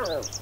Wow.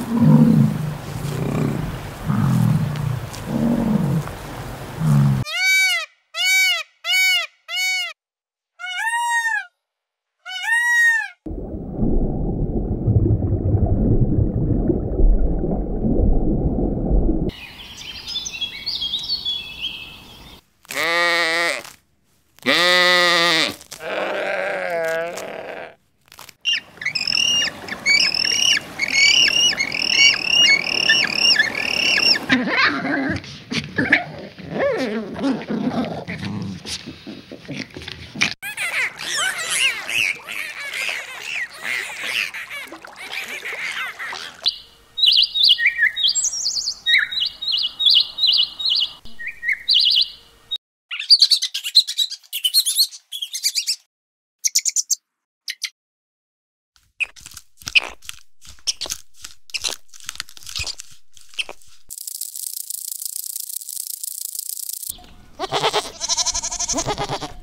Mm-hmm. Ha ha ha ha!